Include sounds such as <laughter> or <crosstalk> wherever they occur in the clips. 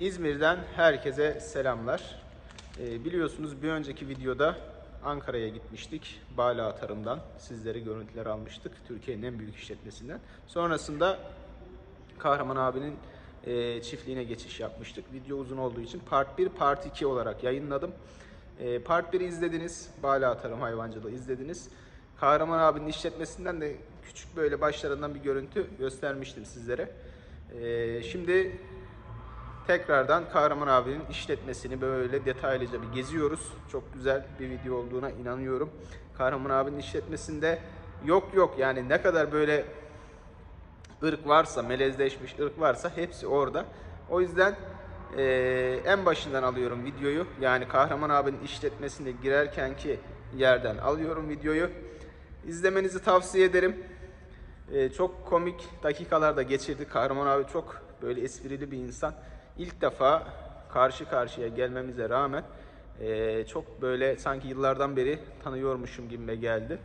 İzmir'den herkese selamlar. Ee, biliyorsunuz bir önceki videoda Ankara'ya gitmiştik. Bala Tarım'dan sizlere görüntüler almıştık. Türkiye'nin en büyük işletmesinden. Sonrasında Kahraman abinin e, çiftliğine geçiş yapmıştık. Video uzun olduğu için part 1, part 2 olarak yayınladım. E, part 1'i izlediniz. Bala Tarım Hayvancılığı izlediniz. Kahraman abinin işletmesinden de küçük böyle başlarından bir görüntü göstermiştim sizlere. E, şimdi tekrardan Kahraman abinin işletmesini böyle detaylıca bir geziyoruz. Çok güzel bir video olduğuna inanıyorum. Kahraman abinin işletmesinde yok yok yani ne kadar böyle ırk varsa, melezleşmiş ırk varsa hepsi orada. O yüzden eee, en başından alıyorum videoyu. Yani Kahraman abinin işletmesine girerkenki yerden alıyorum videoyu. İzlemenizi tavsiye ederim. Eee, çok komik dakikalarda geçirdik. Kahraman abi çok böyle esprili bir insan. İlk defa karşı karşıya gelmemize rağmen eee, çok böyle sanki yıllardan beri tanıyormuşum gibime geldi.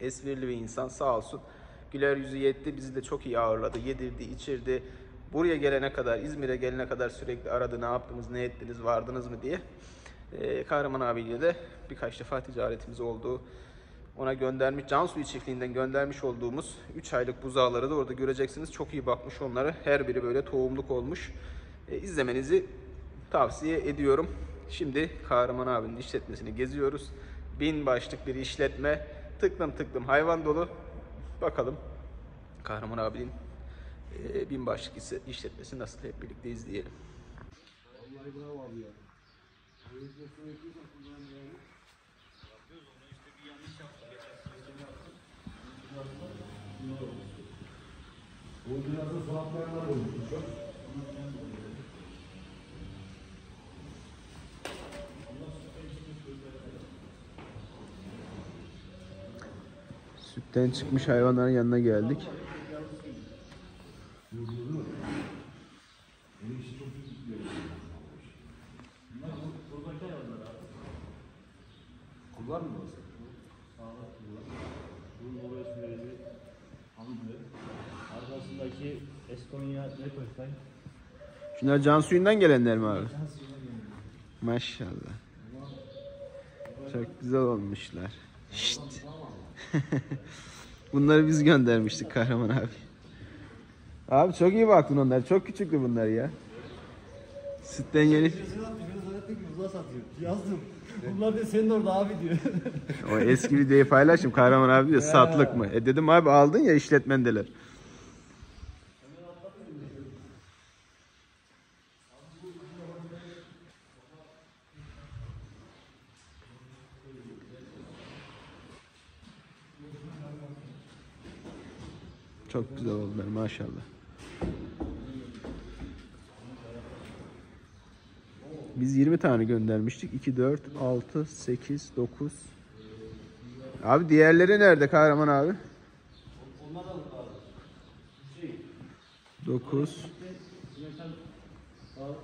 Esprili bir insan sağ olsun. Güler yüzü yetti. Bizi de çok iyi ağırladı. Yedirdi, içirdi. Buraya gelene kadar, İzmir'e gelene kadar sürekli aradı. Ne yaptınız, ne ettiniz, vardınız mı diye. Ee, Kahraman abiyle de birkaç defa ticaretimiz oldu. Ona göndermiş, Cansuyu çiftliğinden göndermiş olduğumuz 3 aylık buzağları da orada göreceksiniz. Çok iyi bakmış onları. Her biri böyle tohumluk olmuş. Ee, izlemenizi tavsiye ediyorum. Şimdi Kahraman abinin işletmesini geziyoruz. Bin başlık bir işletme. Tıklım tıklım hayvan dolu. Bakalım Kahraman abinin e, bin başlık işletmesi nasıl hep birlikte izleyelim. Bu biraz da sanatlarına olmuş. Çok. Sütten çıkmış hayvanların yanına geldik. Kullar mı burası? Bunun oraya süreci hamdi. Arkasındaki Estonya Rekoştay. Şunlar can suyundan gelenler mi abi? Maşallah. Çok güzel olmuşlar. Şşt. <laughs> Bunları biz göndermiştik Kahraman abi. Abi çok iyi baktın onlar. Çok küçüktü bunlar ya. Sütten yeni. Uzağa satıyor. Yazdım. Bunlar da senin orada abi diyor. O eski videoyu paylaştım. Kahraman abi diyor <laughs> satlık mı? E dedim abi aldın ya işletmendeler. Çok güzel oldular maşallah. Biz 20 tane göndermiştik. 2, 4, 6, 8, 9. Abi diğerleri nerede Kahraman abi? Onlar da abi. Şey, 9. Sinekan sağlık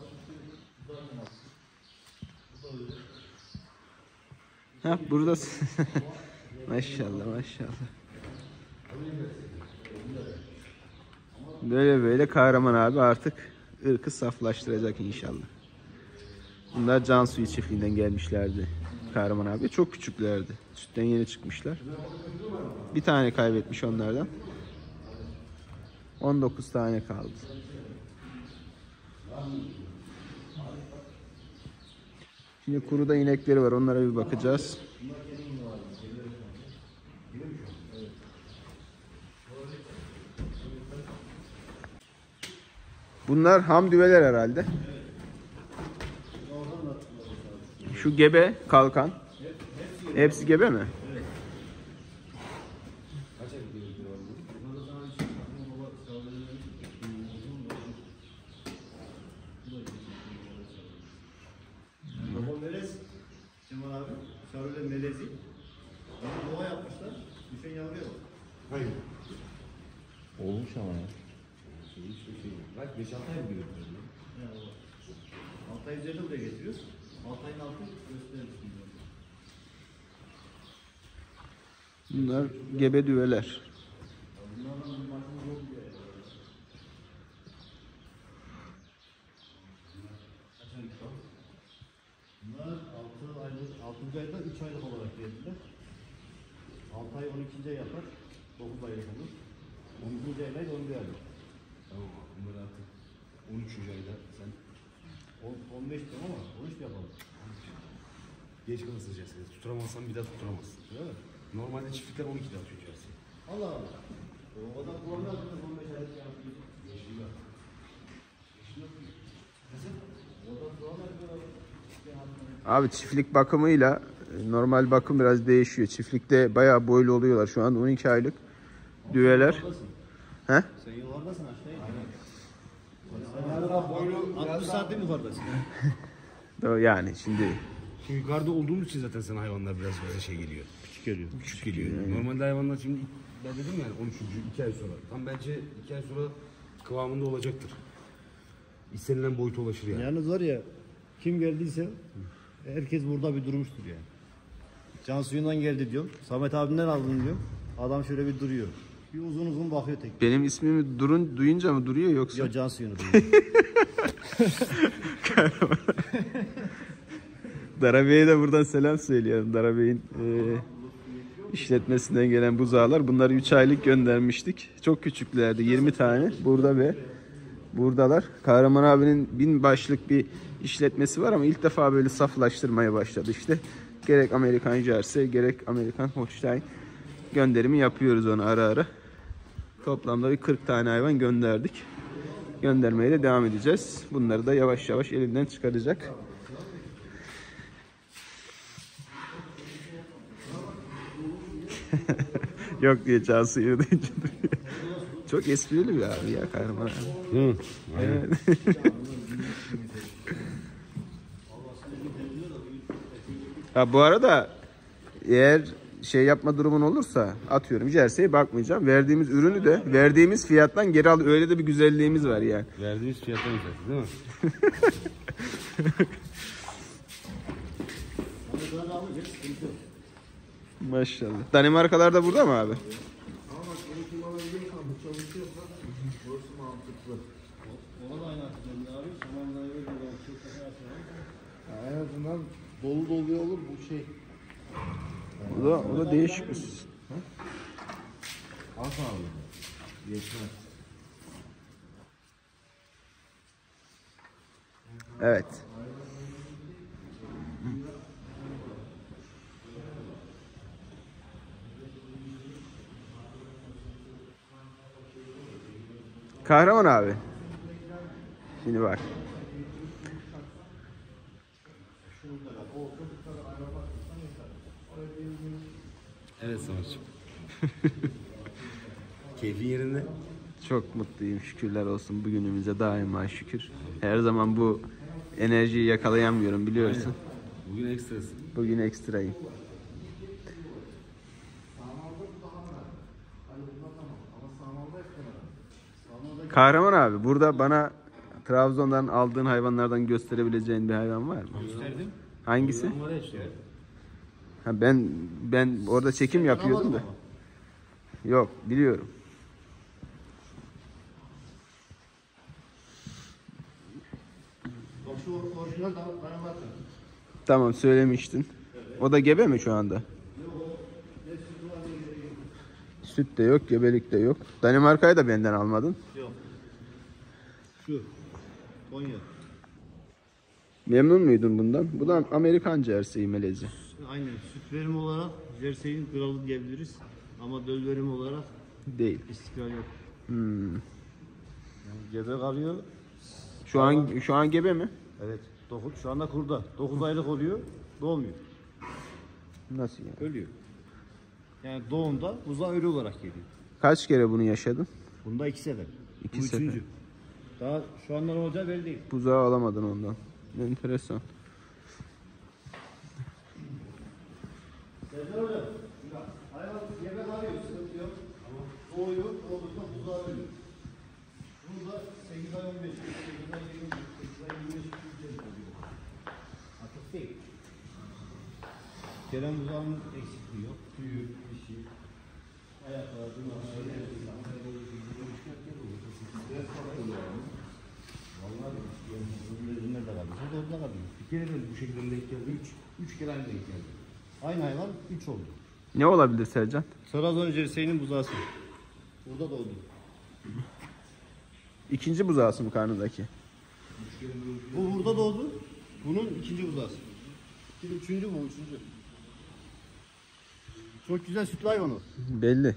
Ha burada. <laughs> maşallah maşallah. Böyle böyle Kahraman abi artık ırkı saflaştıracak inşallah. Bunlar Cansuyu çiftliğinden gelmişlerdi. Kahraman abi çok küçüklerdi. Sütten yeni çıkmışlar. Bir tane kaybetmiş onlardan. 19 tane kaldı. Şimdi kuruda inekleri var. Onlara bir bakacağız. Bunlar ham düveler herhalde. Şu gebe kalkan. Hepsi gebe mi? O melez. Cemal abi. Şaröle melezi. Onu doğa yapmışlar. Düşen yavruya bak. Hayır. Olmuş ama ya. Şey, işte şey. Bak 5-6 ay mı görüyorsun? Ya o. Altay üzerinde buraya getiriyoruz. Altay'ın altı gösteririz. Bunlar gebe düveler. Bunlardan bir makine yok ya. ayda 3 aylık olarak geldiler. 6 ay 12. ay yapar. 9 aylık olur. 12. ayda 11 aylık. Tamam bunları artık 13. ayda sen On- 15 diyorum ama 13 de yapalım. geç kalınacaksın. Tutturamazsan bir daha tutturamazsın. Değil mi? Normalde çiftlikler 12'de atıyor içerisi. Allah Allah. O kadar kullanmaz mısın 15 aylık yapıyor? Yeşili var. Abi çiftlik bakımıyla e, normal bakım biraz değişiyor. Çiftlikte bayağı boylu oluyorlar şu an 12 aylık düveler. He? Sen yukarıdasın aşağıya. Boylu 60 santim yukarıdasın. <laughs> Do- Yani şimdi Şimdi yukarıda olduğumuz için zaten sana hayvanlar biraz bize şey geliyor. Küçük geliyor. Küçük geliyor. Normalde hayvanlar şimdi ben dedim yani 13. 2 ay sonra. Tam bence 2 ay sonra kıvamında olacaktır. İstenilen boyuta ulaşır yani. Yalnız var ya kim geldiyse herkes burada bir durmuştur yani. Can suyundan geldi diyorum. Samet abimden aldım diyorum. Adam şöyle bir duruyor. Bir uzun uzun bakıyor tek. benim ismimi durun duyunca mı duruyor yoksa? Yok can suyunu <laughs> duruyor. Dara Bey'e de buradan selam söyleyelim. Dara Bey'in e, işletmesinden gelen buzağlar. Bunları 3 aylık göndermiştik. Çok küçüklerdi. 20 tane. Burada ve buradalar. Kahraman abinin bin başlık bir işletmesi var ama ilk defa böyle saflaştırmaya başladı işte. Gerek Amerikan Jersey gerek Amerikan Holstein gönderimi yapıyoruz onu ara ara. Toplamda bir 40 tane hayvan gönderdik. Göndermeye de devam edeceğiz. Bunları da yavaş yavaş elinden çıkaracak. <laughs> Yok diye Cansu duruyor. <laughs> Çok esprili bir abi ya kahraman abi. Hı. Evet. <laughs> ha, bu arada eğer şey yapma durumun olursa atıyorum Jersey'e bakmayacağım. Verdiğimiz ürünü de verdiğimiz fiyattan geri al. Öyle de bir güzelliğimiz var yani. Verdiğimiz fiyattan güzel değil mi? <laughs> Maşallah. Danimarkalar da burada mı abi? En azından dolu dolu olur bu şey. O da, o da değişik bir sistem. Az abi. Yetmez. Evet. Kahraman abi. Şimdi bak. Evet Samet'ciğim. <laughs> Keyfin yerinde. Çok mutluyum. Şükürler olsun bugünümüze daima şükür. Her zaman bu enerjiyi yakalayamıyorum biliyorsun. Bugün ekstrasın. Bugün ekstrayım. Kahraman abi burada bana Trabzon'dan aldığın hayvanlardan gösterebileceğin bir hayvan var mı? Gösterdim. Hangisi? Var ya işte. Ha ben ben orada çekim yapıyordum da. Yok biliyorum. Tamam söylemiştin. O da gebe mi şu anda? Süt de yok, gebelik de yok. Danimarka'yı da benden almadın. Yok. Şu. Konya. Memnun muydun bundan? Bu da Amerikan Jersey melezi. Aynen. Süt verimi olarak Jersey'in kralı diyebiliriz. Ama döl verimi olarak Değil. istikrar yok. Hmm. Yani gebe kalıyor. Şu an şu an gebe mi? Evet. Dokuz, şu anda kurda. 9 aylık oluyor. Doğmuyor. Nasıl yani? Ölüyor. Yani doğumda buzağı ölü olarak geliyor. Kaç kere bunu yaşadın? Bunda iki sefer. İki Bu sefer. üçüncü. Daha şu anda ne olacağı belli değil. Buzağı alamadın ondan. Enteresan. Sezer hocam. Hayvan gebe kalıyor. Sıkıntı yok. Ama doğuyor. Doğduğunda buzağı ölüyor. Bunu da 8 ay 15 gün, 8 ay 20 gün, 8 ay 25 gün içerisinde oluyor. Hafif değil. Gelen buzağının eksikliği yok. Tüyü, dişi, ayakları, tırnakları, Vallahi ürünler de kalıyor. Burada orada kalıyor. Bir kere de bu şekilde denk geldi. Üç, üç kere aynı denk geldi. Aynı hayvan 3 oldu. Ne olabilir Sercan? Trabzon Hüseyin'in buzağısı. Burada doğdu. İkinci buzağısı mı karnındaki? Bu burada doğdu. Bunun ikinci buzağısı. Şimdi üçüncü bu, üçüncü. Çok güzel sütlü hayvan o. Belli.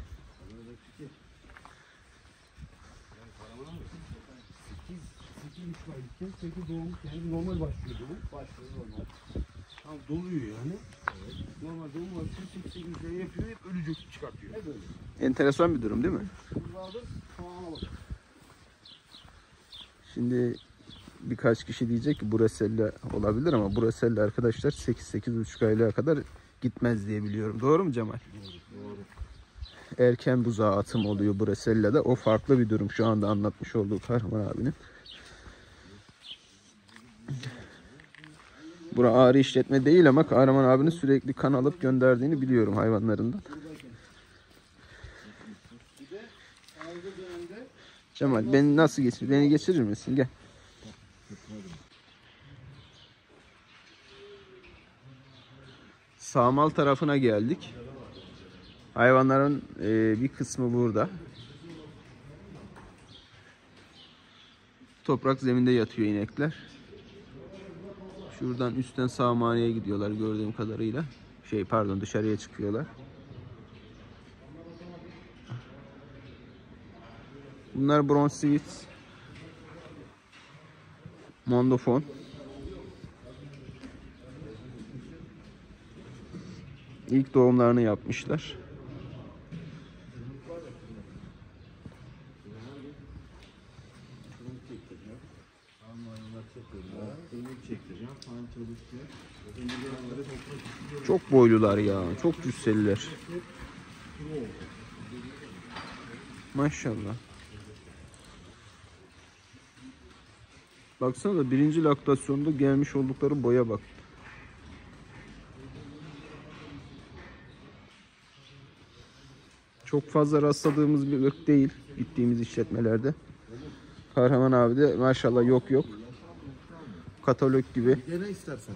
Peki doğum yani normal başlıyor doğum. Başlıyor normal. Tam doluyor yani. Normal doğum başlıyor. 8 8 şey yapıyor hep ölecek çıkartıyor. Ne böyle? Enteresan bir durum değil mi? Buzağıdır, tamamına bak. Şimdi birkaç kişi diyecek ki Brasella olabilir ama Brasella arkadaşlar 8-8,5 aylığa kadar gitmez diye biliyorum. Doğru mu Cemal? Erken buzağa atım oluyor Brasella'da. O farklı bir durum şu anda anlatmış olduğu Kahraman abinin. Bura ağrı işletme değil ama Kahraman abinin sürekli kan alıp gönderdiğini biliyorum hayvanlarından. Cemal beni nasıl geçir? Beni geçirir misin? Gel. Sağmal tarafına geldik. Hayvanların e, bir kısmı burada. Toprak zeminde yatıyor inekler. Şuradan üstten sağmaneye gidiyorlar gördüğüm kadarıyla. Şey pardon dışarıya çıkıyorlar. Bunlar Bronzewitz. Mondofon. İlk doğumlarını yapmışlar. Boylular ya. Çok cüsseliler. Maşallah. Baksana da birinci laktasyonda gelmiş oldukları boya bak. Çok fazla rastladığımız bir ırk değil gittiğimiz işletmelerde. Kahraman abi de maşallah yok yok. Katalog gibi. gene istersen.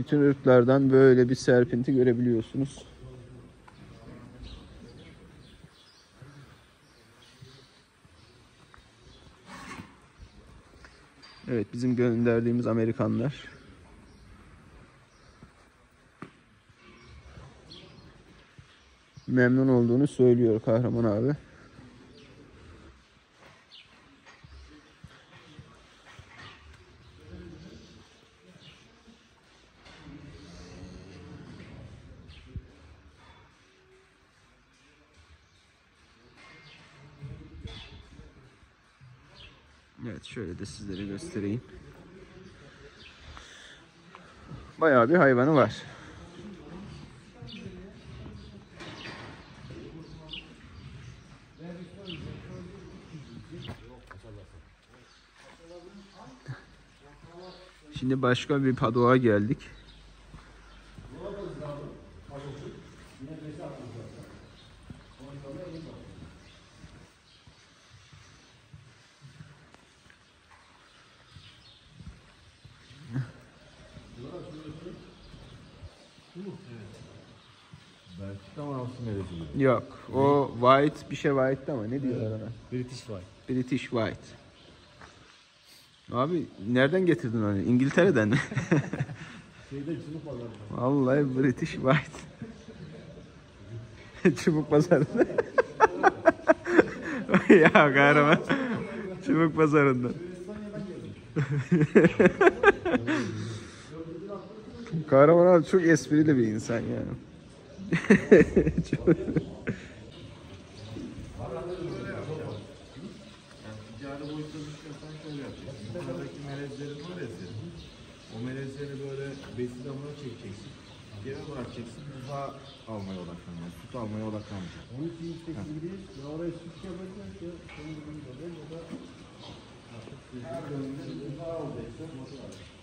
Bütün ırklardan böyle bir serpinti görebiliyorsunuz. Evet bizim gönderdiğimiz Amerikanlar. Memnun olduğunu söylüyor Kahraman abi. Evet şöyle de sizlere göstereyim. Bayağı bir hayvanı var. Şimdi başka bir padoğa geldik. Mı Avusturya neresi gibi? Yok o white bir şey white ama ne diyorlar ona? British White. British White. Abi nereden getirdin onu? İngiltere'den mi? <laughs> Şeyde çubuk pazarında. Vallahi British White. <laughs> Çubuk pazarında. <laughs> ya kahraman. Çubuk pazarından. kahraman abi çok esprili bir insan yani. Ticari boyutta düşünüyorsan şöyle yapacaksın. Buradaki melezlerin var ya senin. O melezleri böyle besi damına çekeceksin. Geri bırakacaksın. Buzağı almaya odaklanacaksın. Süt almaya odaklanmayacaksın. Onun için yüksek gibi ya oraya süt yapacak ya. Senin gibi de ya da Her dönemde buzağı alacaksın.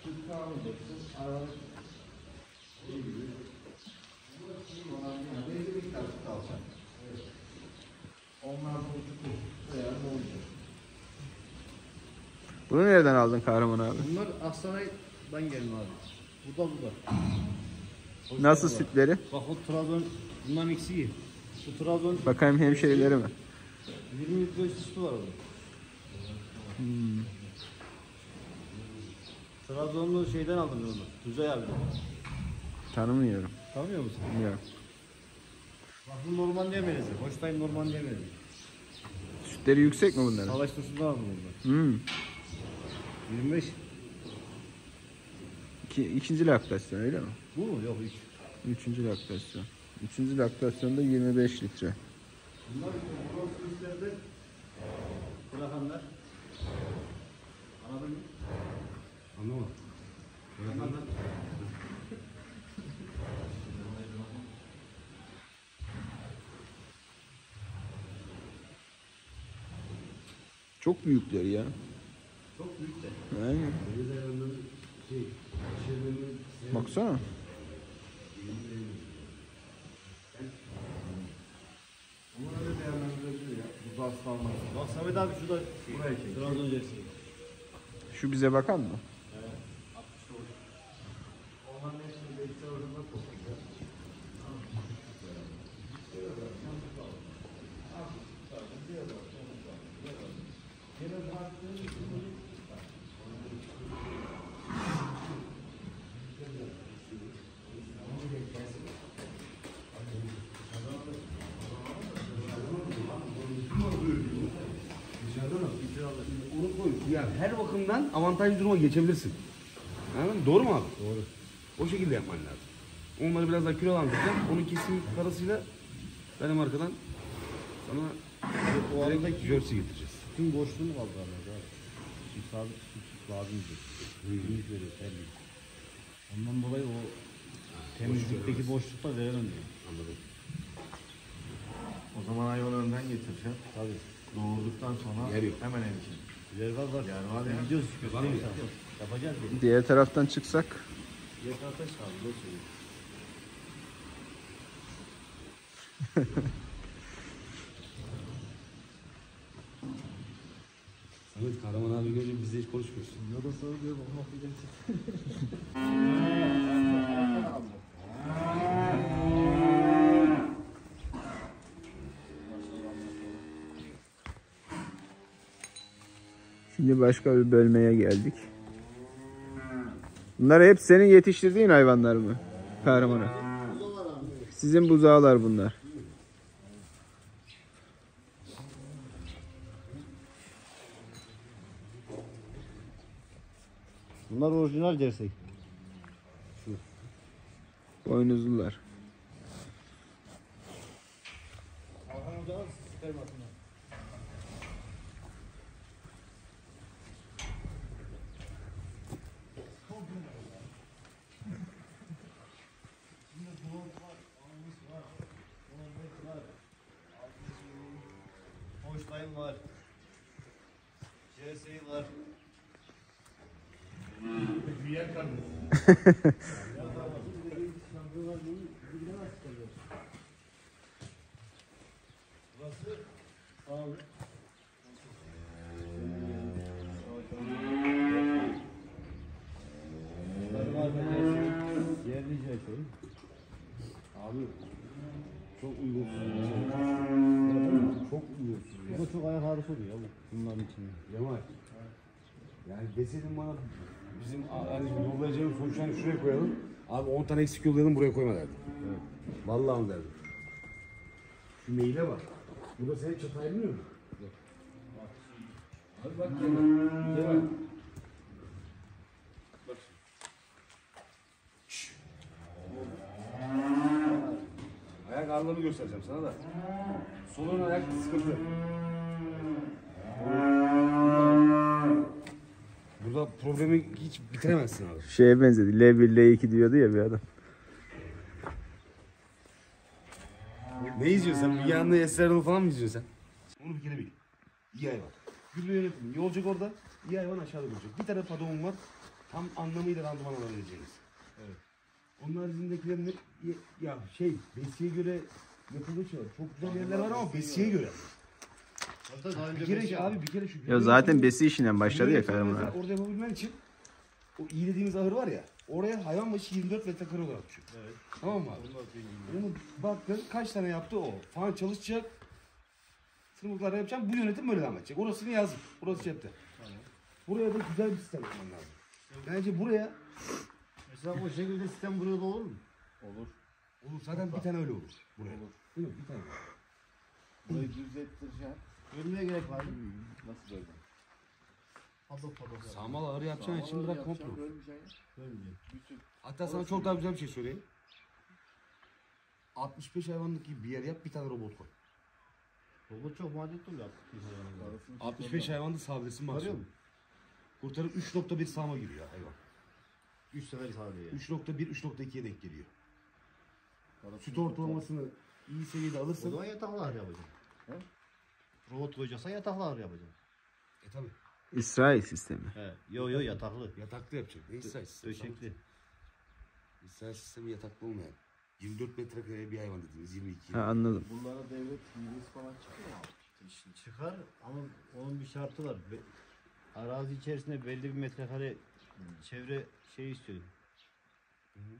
Süt alacaksın. Aralık şey gibi. Yani belli bir miktar süt alacaksın. Onlar da uçuk veya ne olacak? Bunu nereden aldın kahraman abi? Bunlar Aksanay'dan gelme abi. Bu da bu da. Hoş Nasıl sütleri? Bak o Trabzon bundan eksi iyi. Bu Trabzon Bakayım hemşerileri mi? 20 litre sütü var orada. Hmm. Trabzonlu şeyden aldım onu. Tuzay abi. Tanımıyorum. Tanımıyor musun? Yok. Bak bu normal diye melezi. Hoştayım normal diye melezi. Sütleri yüksek mi bunların? Savaş turşusundan aldım onu. Hmm. 25. İki, ikinci laktasyon öyle mi? Bu mu? Yok 3. Üçüncü laktasyon. Üçüncü laktasyonda 25 litre. Bunlar turşularda bırakanlar. Anladın mı? Anlamadım. Bırakanlar. Çok büyükler ya. Çok büyük de. Aynen. Şey, Baksana. Bunları da değerlendirebilir ya. Bu da aslanlar. Bak Samet abi şu da buraya çek. Trabzon. Şu bize bakan mı? Onların hepsini de iki arasında toplayacağız. Onu koy. Yani her bakımdan avantajlı duruma geçebilirsin. Anladın mı? Doğru mu abi? Doğru. O şekilde yapman lazım. Onları biraz daha kilolandıracaksın. Onun kesim parasıyla benim arkadan sana O aradaki jersey getireceğiz. Tüm boşluğunu kaldı abi. Süt sabit süt lazım diyor. Büyük veriyor terlik. Ondan dolayı o temizlikteki boşlukta veremiyor. Anladım. O zaman hayvanı önden getireceğim. Tabii. Doğurduktan sonra Yer yok. hemen emkin. Yer var var. Yer var ya. Gidiyoruz. Var mı? Yapacağız bir. Diğer taraftan çıksak. Yer kardeş kaldı. Doğru söylüyor. <laughs> Samet Kahraman abi görünce bizle hiç konuşmuyorsun. Ya da söylüyor. Onu okuyacaksın. Şimdi başka bir bölmeye geldik. Bunlar hep senin yetiştirdiğin hayvanlar mı? Kahraman'a. Sizin buzağlar bunlar. Bunlar orijinal jersey. Boynuzlular. Hoştayım var. Jersey var. Jersey? Yerli jersey. Abi çok uygunsuz. bir. Çok uygunsuz. Bu da çok ayak ağrısı oluyor bunların içinde. Cemal. Yani deseydin bana bizim hani yollayacağımız sonuçlarını şuraya koyalım. Abi 10 tane eksik yollayalım buraya koyma derdim. Evet. Vallahi mı derdim. Şu maile bak. Bu da senin çatay bilmiyor mu? Abi bak. Bak. Şşş. Ayak ağrılarını göstereceğim sana da. Sol ön ayak sıkıntı. Burada problemi hiç bitiremezsin abi. Şeye benzedi. L1 L2 diyordu ya bir adam. Ne izliyorsun sen? Bir yanında Esrar'ını falan mı izliyorsun sen? Onu bir kere bil. İyi hayvan. Güllü yönetimi. İyi olacak orada. İyi hayvan aşağıda duracak. Bir tane padomum var. Tam anlamıyla randıman alabileceğiniz. Evet. Onun haricindekilerin hep ya- şey besiye göre yapılmış şeyler. Çok güzel yerler var ama besiye göre. Hatta daha önce Bir kere beş- abi bir kere şu Ya zaten besi işinden başladı ya Kahraman abi. Orada yapabilmen için o iyi dediğimiz ahır var ya. Oraya hayvan başı 24 metrekare olarak düşün. Evet. Tamam mı abi? Onu baktın kaç tane yaptı o. Fan çalışacak. Tırmıklar yapacağım. Bu yönetim böyle devam edecek. Orasını yazdım. Burası cepte. Buraya da güzel bir sistem yapman lazım. Bence buraya Mesela o şekilde sistem buraya da olur mu? Olur. olur. Zaten bir tane öyle olur. Buraya. Değil mi? Bir tane. Burayı düz ettireceksin. Bölmeye gerek var mı? Nasıl böyle? Fazla fazla. Sağmal ağrı yapacağın için bırak komple. Bölmeyeceksin. Bölmeyecek. Bütün. Hatta sana çok daha güzel bir şey söyleyeyim. 65 hayvanlık gibi bir yer yap bir tane robot koy. Robot çok maliyetli oluyor artık. bir hayvana göre. Arasını 65 hayvanda sabresin maksimum. mu? Kurtarıp 3.1 sağma giriyor hayvan. 3 sefer yani. 3.1 3.2'ye denk geliyor. Süt ortalamasını iyi seviyede O alırsan zaman yataklı ağrı yapacaksın. He? Robot koyacaksan yataklı ağrı yapacaksın. e tabi İsrail sistemi. He. Yo yo yataklı. yataklı yapacak. Ne İsrail sistemi? Döşekli. İsrail sistemi yataklı olmayan. 24 metrekare bir hayvan dediğimiz 22. Ha, anladım. Bunlara devlet hilesi falan çıkıyor mu? Çıkar ama onun bir şartı var. Be- arazi içerisinde belli bir metrekare çevre şey istiyor.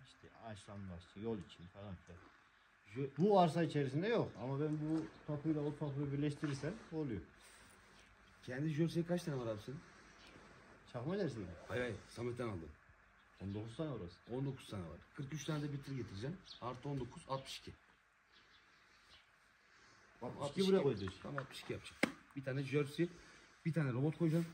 İşte ağaçlanması, yol için falan filan. Bu arsa içerisinde yok ama ben bu tapuyla o tapuyu birleştirirsem oluyor. Kendi jörsey kaç tane var abi senin? Çakma dersin. Hayır hayır Samet'ten aldım. 19 tane orası. 19 tane var. 43 tane de bitir getireceğim. Artı 19 62. Tamam, 62 buraya koyacağız. Tamam 62 yapacağım. Bir tane jersey, bir tane robot koyacağım.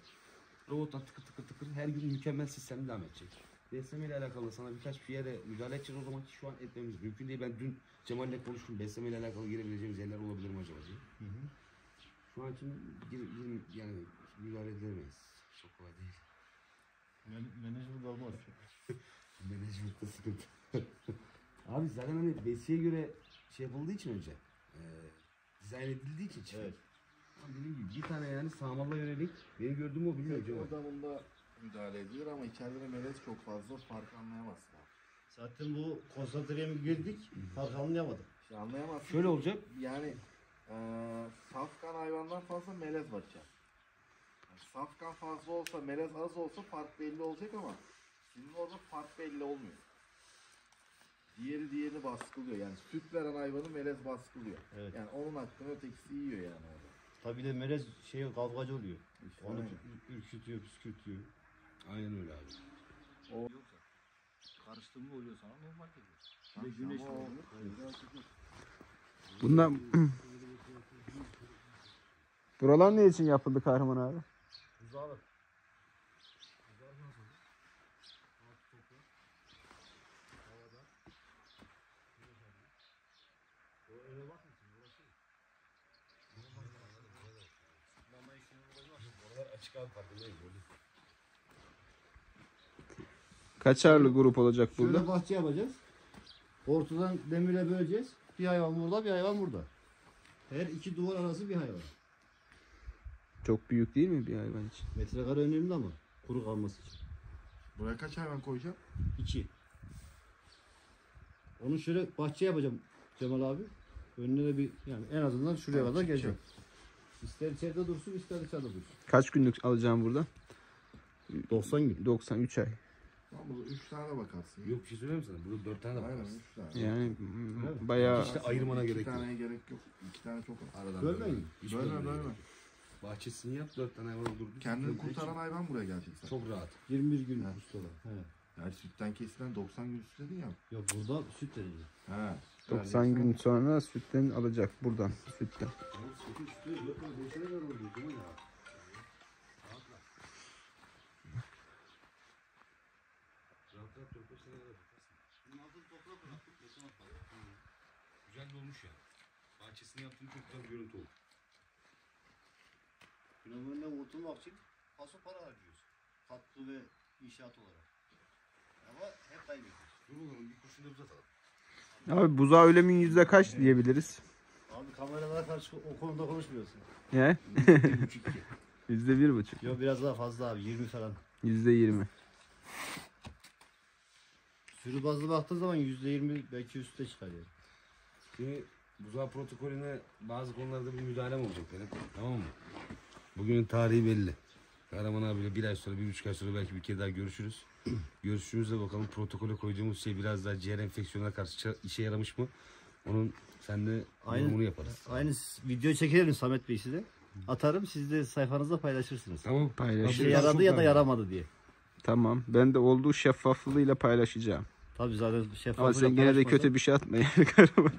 Robottan tıkır tıkır tıkır her gün mükemmel sistem devam edecek. Besleme ile alakalı sana birkaç bir yere müdahale edeceğiz o zaman ki şu an etmemiz mümkün değil. Ben dün Cemal'le konuştum. Besleme ile alakalı girebileceğimiz yerler olabilir mi acaba diye. Şu an için gir, gir- yani müdahale edemeyiz. Çok kolay değil. Menajer olmaz. <laughs> Management'ta sıkıntı. <laughs> Abi zaten hani besiye göre şey yapıldığı için önce. E, dizayn edildiği için çıkıyor. Evet. Dediğim gibi bir tane yani sağmalla yönelik benim gördüğüm o bilmiyorum Cemal. Orada bunda müdahale edilir ama içeride melez çok fazla fark anlayamazsın abi. Zaten bu konsantreye mi girdik? Fark anlayamadık. İşte anlayamazsın. Şöyle olacak. Yani eee safkan hayvandan fazla melez bakacak. Yani safkan fazla olsa, melez az olsa fark belli olacak ama sizin orada fark belli olmuyor. Diğeri diğerini baskılıyor. Yani süt veren hayvanı melez baskılıyor. Evet. Yani onun hakkını ötekisi yiyor yani orada. Tabii de melez şey kavgacı oluyor. İşte Onu aynen. Ürkütüyor, püskürtüyor. Aynen öyle abi. O- Karıştırma oluyor sana normal geliyor. Bir de güneş. Bundan <clears throat> Buralar ne için yapıldı Kahraman abi? Buzağı Açık abi farkındayım. Kaçarlı grup olacak burada? Şöyle bahçe yapacağız. Ortadan demirle böleceğiz. Bir hayvan burada, bir hayvan burada. Her iki duvar arası bir hayvan. Çok büyük değil mi bir hayvan için? Metrekare önemli ama kuru kalması için. Buraya kaç hayvan koyacağım? İki. Onu şöyle bahçe yapacağım Cemal abi. Önüne de bir yani en azından şuraya kadar gelecek. İster içeride dursun ister dışarıda dursun. Kaç günlük alacağım burada? 90 gün. 93 ay. Burada 3 tane bakarsın. Yok bir şey söyleyeyim mi sana? Burada dört tane de Aynen bakarsın. 3 tane. Yani bayağı İşte ayırmana İki gerek yok. taneye gerek yok. 2 tane çok aradan. Bölmeyin. Hiç Bölme bölmeye bölme. yok. Bahçesini yap, dört tane hayvan olur. Kendini kurtaran hayvan buraya gelecek zaten. Çok rahat. 21 gün Evet. Mustafa. He. Yani sütten kesilen 90 gün süt dedin ya. Yok burada süt veriyor. He. 90 gün sonra sütten alacak buradan sütten. Sekiz, üstüne dört tane, beş tane kadar oldu, değil mi ya? Rahatla. Rahat rahat dört beş tane kadar bakarsın. Bunun altını toprak bıraktık, beton atmadık. Güzel olmuş yani. Bahçesini yaptığım çok güzel bir görüntü oldu. Fenomenle kurtulmak için paso para harcıyoruz. Katkı ve inşaat olarak. Ama hep kaybediyoruz. Dur bakalım bir kurşun da uzatalım. Abi buzağı ölemin yüzde kaç diyebiliriz? Abi kameralara karşı o konuda konuşmuyorsun. <laughs> İki. Yüzde bir buçuk. Yok biraz daha fazla abi 20 falan. Yüzde yirmi. Sürü bazlı baktığı zaman %20 belki üstte çıkar yani. Şimdi buzağı protokolüne bazı konularda bir müdahalem olacak benim. Tamam mı? Bugünün tarihi belli. Kahraman abiyle bir ay sonra, bir buçuk ay sonra belki bir kere daha görüşürüz. <clears throat> Görüşümüzde bakalım protokole koyduğumuz şey biraz daha ciğer enfeksiyonuna karşı işe yaramış mı? Onun senle Aynen. yorumunu yaparız. Aynı video çekelim Samet Bey size. Atarım siz de sayfanızda paylaşırsınız. Tamam. Paylaşırız. İşe yaradı ya da yaramadı diye. Tamam. Ben de olduğu şeffaflığıyla paylaşacağım. Tabii zaten şeffaf. Ama sen gene de kötü bir şey atma <laughs> Kahraman.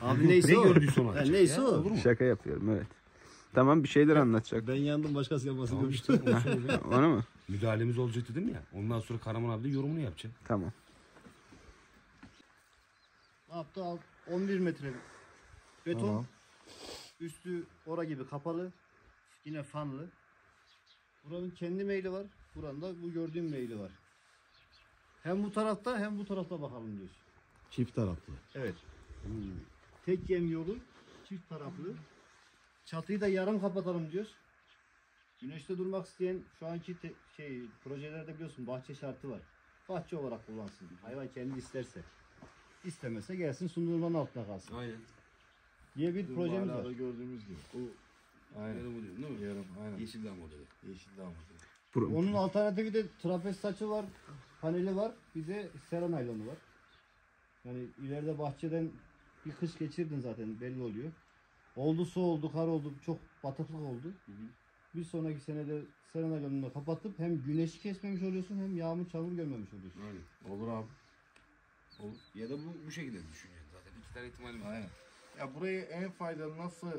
Abi neyse Ne o. gördüyse onu Ha, atacak neyse ya, o. Şaka yapıyorum evet. Tamam bir şeyler anlatacak. Ben yandım başkası yapması Tamam görmüştüm. işte. Onu mu? Müdahalemiz olacak dedim ya. Ondan sonra Kahraman abi de yorumunu yapacak. Tamam. Ne yaptı? Al- 11 metre beton. Tamam. Üstü ora gibi kapalı. Yine fanlı. Buranın kendi meyli var. Buranın da bu gördüğüm meyli var. Hem bu tarafta hem bu tarafta bakalım diyoruz. Çift taraflı. Evet. Tek yem yolu çift taraflı. Çatıyı da yarım kapatalım diyoruz. Güneşte durmak isteyen şu anki te- şey projelerde biliyorsun bahçe şartı var. Bahçe olarak kullansın. Hayvan kendi isterse. İstemese gelsin sundurmanın altında kalsın. Aynen. diye bir projemiz var. Gördüğümüz gibi. O aynen. Yarım oluyor değil mi? Yarım aynen. Yeşil dam modeli. Yeşil damat. Onun alternatifi de trapez saçı var, paneli var, bir de sera naylonu var. Yani ileride bahçeden bir kış geçirdin zaten belli oluyor. Oldu su oldu, kar oldu, çok batıklık oldu. Bir sonraki senede sera naylonunu kapatıp hem güneşi kesmemiş oluyorsun hem yağmur çamur görmemiş oluyorsun. Aynen. Olur abi. Ya da bu, bu şekilde düşünüyorum zaten. İki tane ihtimal var. Aynen. Ya burayı en faydalı nasıl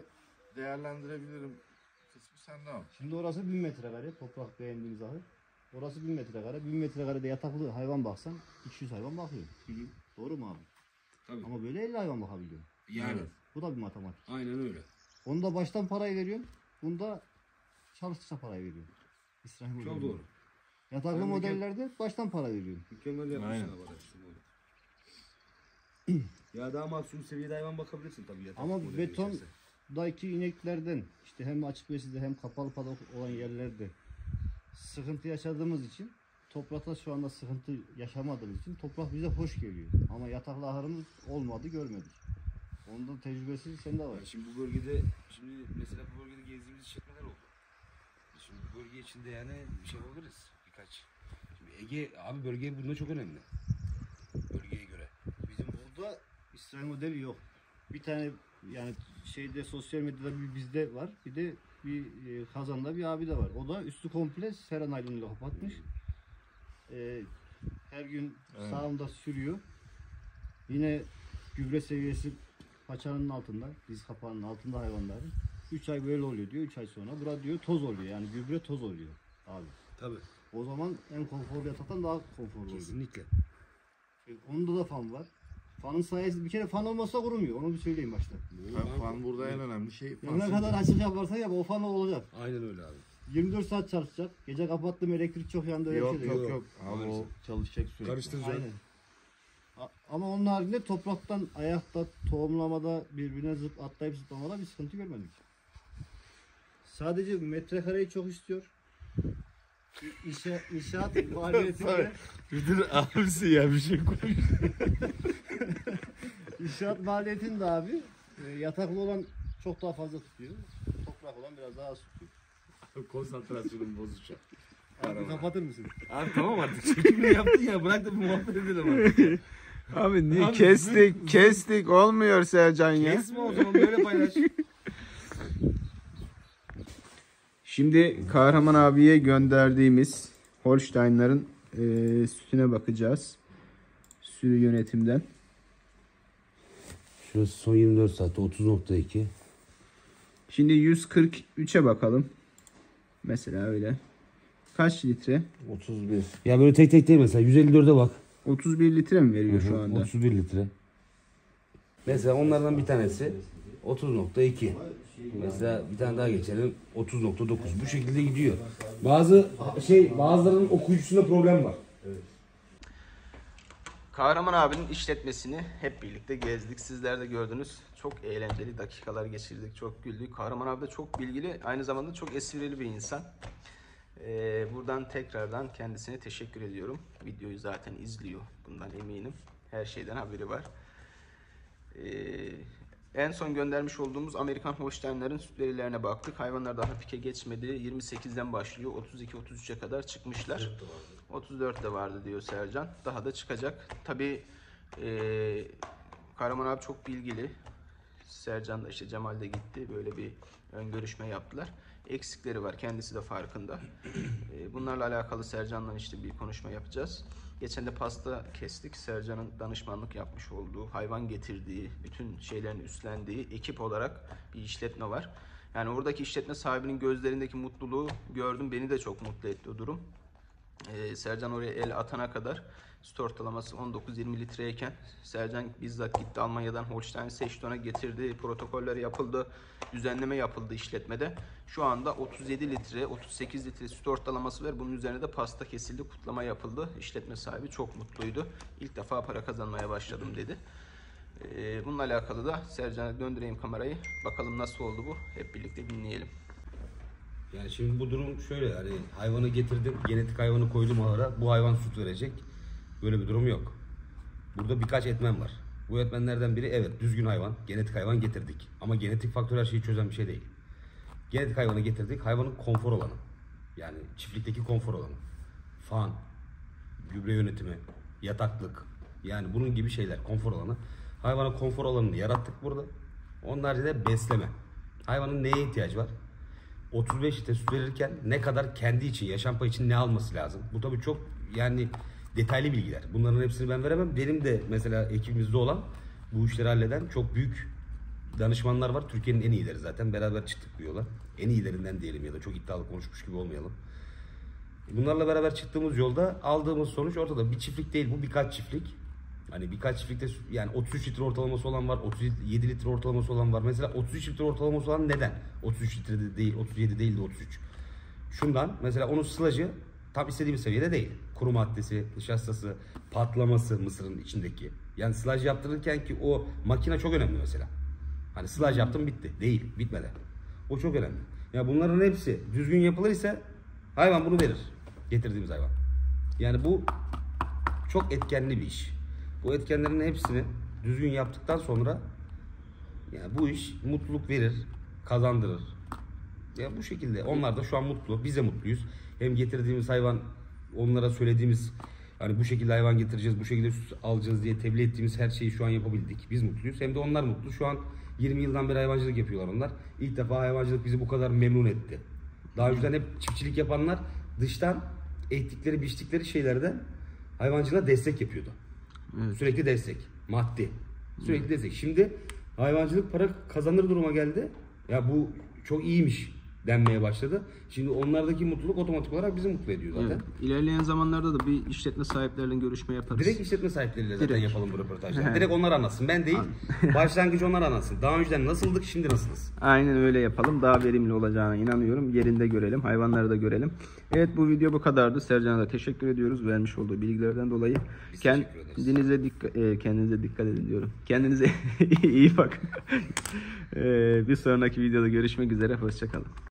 değerlendirebilirim kısmı sende abi. Şimdi orası 1000 metrekare toprak beğendiğimiz ahır. Orası 1000 metrekare. 1000 metrekarede yataklı hayvan baksan 200 hayvan bakıyor. Doğru mu abi? Tabii. Ama böyle 50 hayvan bakabiliyor. Yani. Bu da bir matematik. Aynen öyle. Onu da baştan parayı veriyorsun. Bunda çalıştıkça parayı veriyorsun. İsrail Çok doğru. Yataklı Ben modellerde baştan para veriyorsun. Mükemmel yapmışsın Aynen. onu. <clears throat> ya daha maksimum seviyede hayvan bakabilirsin tabii. yatak Ama beton geçerse. daki ineklerden işte hem açık beside hem kapalı padok olan yerlerde sıkıntı yaşadığımız için toprakta şu anda sıkıntı yaşamadığımız için toprak bize hoş geliyor. Ama yataklı ahırımız olmadı görmedik. Ondan tecrübesi sende var. Ya şimdi bu bölgede, şimdi mesela bu bölgede gezdiğimiz işletmeler oldu. Şimdi bu bölge içinde yani bir şey olabiliriz birkaç. Şimdi Ege, abi bölge bunda çok önemli. Bölgeye göre. Bizim Burada İsrail modeli yok. Bir tane yani şeyde sosyal medyada bir bizde var. Bir de bir e, kazanda bir abi de var. O da üstü komple sera naylonuyla kapatmış. E, her gün Evet. sağında sürüyor. Yine gübre seviyesi paçanın altında, diz kapağının altında hayvanların. 3 ay böyle oluyor diyor. 3 ay sonra bura diyor toz oluyor. Yani gübre toz oluyor abi. Tabii. O zaman en konforlu yataktan daha konforlu oluyor. Kesinlikle. E, Onda da fan var. Fanın sayesinde bir kere fan olmazsa kurumuyor. Onu bir söyleyeyim başta. Ben fan burada en önemli şey. Ya ne fan kadar açık yaparsan yap o fan olacak. Aynen öyle abi. 24 saat çalışacak. Gece kapattım elektrik çok yandı öyle bir Yok şey de yok yok. yok. Abi o çalışacak sürekli. Karıştıracak. Aynen. A- Ama onun haricinde topraktan, ayakta, tohumlamada birbirine zıp atlayıp zıplamada bir sıkıntı görmedik. Sadece metrekareyi çok istiyor. İşe, inşaat <laughs> maliyetinde Müdür abisi ya bir şey koy. <laughs> İnşaat maliyetini de abi e, yataklı olan çok daha fazla tutuyor. Toprak olan biraz daha az tutuyor. <laughs> Konsantrasyonum bozulacak. Abi kapatır mısın? Abi tamam artık çekimini yaptın ya bırak da bir muhabbet edelim artık. Abi niye Abi, kestik kestik olmuyor Sercan ya. Kesme o zaman böyle paylaş. Şimdi Kahraman abiye gönderdiğimiz Holstein'ların e, sütüne bakacağız. Sürü yönetimden. Şurası son 24 saatte 30.2. Şimdi 143'e bakalım. Mesela öyle. Kaç litre? 31. Ya böyle tek tek değil mesela 154'e bak. 31 litre mi veriyor şu anda? 31 litre. Mesela onlardan bir tanesi 30.2. Mesela bir tane daha geçelim 30.9. Bu şekilde gidiyor. Bazı şey bazılarının okuyucusunda problem var. Kahraman abinin işletmesini hep birlikte gezdik. Sizler de gördünüz. Çok eğlenceli dakikalar geçirdik. Çok güldük. Kahraman abi de çok bilgili. Aynı zamanda çok esprili bir insan. Ee, buradan tekrardan kendisine teşekkür ediyorum. Videoyu zaten izliyor. Bundan eminim. Her şeyden haberi var. Ee, En son göndermiş olduğumuz Amerikan Holstein'lerin süt verilerine baktık. Hayvanlar daha pike geçmedi. 28'den başlıyor. 32-33'e kadar çıkmışlar. 34 de vardı diyor Sercan. Daha da çıkacak. Tabii eee Kahraman abi çok bilgili. Sercan da işte Cemal de gitti. Böyle bir ön görüşme yaptılar. Eksikleri var. Kendisi de farkında. Ee, Bunlarla alakalı Sercan'la işte bir konuşma yapacağız. Geçen de pasta kestik. Sercan'ın danışmanlık yapmış olduğu, hayvan getirdiği, bütün şeylerin üstlendiği ekip olarak bir işletme var. Yani oradaki işletme sahibinin gözlerindeki mutluluğu gördüm. Beni de çok mutlu etti o durum. Ee, Sercan oraya el atana kadar süt ortalaması 19-20 litreyken Sercan bizzat gitti Almanya'dan Holstein Sechton'a getirdi. Protokoller yapıldı. Düzenleme yapıldı işletmede. Şu anda 37 litre, 38 litre süt ortalaması var. Bunun üzerine de pasta kesildi, kutlama yapıldı. İşletme sahibi çok mutluydu. İlk defa para kazanmaya başladım dedi. Ee, bununla alakalı da Sercan'a döndüreyim kamerayı. Bakalım nasıl oldu bu. Hep birlikte dinleyelim. Yani şimdi bu durum şöyle hani hayvanı getirdim, genetik hayvanı koydum ahıra. Bu hayvan süt verecek. Böyle bir durum yok. Burada birkaç etmen var. Bu etmenlerden biri evet düzgün hayvan, genetik hayvan getirdik. Ama genetik faktör her şeyi çözen bir şey değil. Genetik hayvanı getirdik, hayvanın konfor alanı. Yani çiftlikteki konfor alanı. Fan, gübre yönetimi, yataklık. Yani bunun gibi şeyler, konfor alanı. Hayvana konfor alanını yarattık burada. Onun haricinde besleme. Hayvanın neye ihtiyacı var? 35 litre süt verirken ne kadar kendi için, yaşam payı için ne alması lazım? Bu tabii çok yani detaylı bilgiler. Bunların hepsini ben veremem. Benim de mesela ekibimizde olan bu işleri halleden çok büyük danışmanlar var. Türkiye'nin en iyileri zaten. Beraber çıktık bu yola. En iyilerinden diyelim ya da çok iddialı konuşmuş gibi olmayalım. Bunlarla beraber çıktığımız yolda aldığımız sonuç ortada. Bir çiftlik değil bu birkaç çiftlik. Hani birkaç çiftlikte yani 33 litre ortalaması olan var, 37 litre ortalaması olan var. Mesela 33 litre ortalaması olan neden? 33 litre de değil, 37 değil de 33. Şundan mesela onun sılacı tam istediğimiz seviyede değil. Kuru maddesi, nişastası, patlaması mısırın içindeki. Yani sılaj yaptırırken ki o makine çok önemli mesela. Hani sılaj yaptım bitti. Değil, bitmedi. O çok önemli. Ya bunların hepsi düzgün yapılırsa hayvan bunu verir. Getirdiğimiz hayvan. Yani bu çok etkenli bir iş. Bu etkenlerin hepsini düzgün yaptıktan sonra yani bu iş mutluluk verir, kazandırır. Ya bu şekilde onlar da şu an mutlu, biz de mutluyuz. Hem getirdiğimiz hayvan onlara söylediğimiz hani bu şekilde hayvan getireceğiz, bu şekilde süt alacağız diye tebliğ ettiğimiz her şeyi şu an yapabildik. Biz mutluyuz. Hem de onlar mutlu. Şu an 20 yıldan beri hayvancılık yapıyorlar onlar. İlk defa hayvancılık bizi bu kadar memnun etti. Daha önceden hep çiftçilik yapanlar dıştan ektikleri, biçtikleri şeylerden hayvancılığa destek yapıyordu. Sürekli destek. Maddi. Sürekli destek. Şimdi hayvancılık para kazanır duruma geldi. Ya bu çok iyiymiş denmeye başladı. Şimdi onlardaki mutluluk otomatik olarak bizi mutlu ediyor zaten. Evet. İlerleyen zamanlarda da bir işletme sahipleriyle görüşme yaparız. Direkt işletme sahipleriyle zaten Direkt. yapalım bu röportajları. Direkt onlar anlatsın. Ben değil. <laughs> Başlangıcı onlar anlatsın. Daha önceden nasıldık, şimdi nasılız? Aynen öyle yapalım. Daha verimli olacağına inanıyorum. Yerinde görelim, hayvanları da görelim. Evet bu video bu kadardı. Sercan'a da teşekkür ediyoruz vermiş olduğu bilgilerden dolayı. Biz. Kendinize dikkat, e, kendinize dikkat edin diyorum. Kendinize <laughs> iyi bakın. <laughs> E, bir sonraki videoda görüşmek üzere. Hoşçakalın.